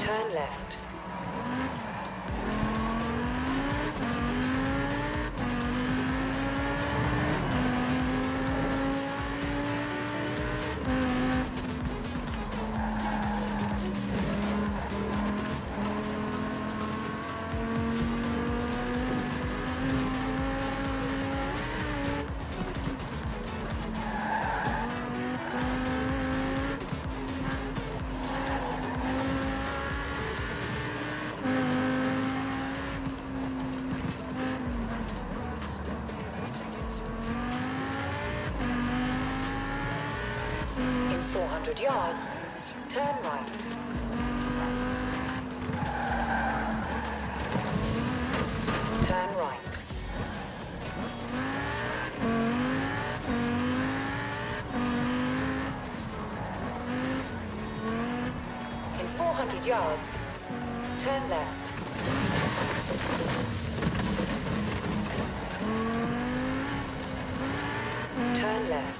Turn left. 400 yards, turn right. Turn right. In 400 yards, turn left. Turn left.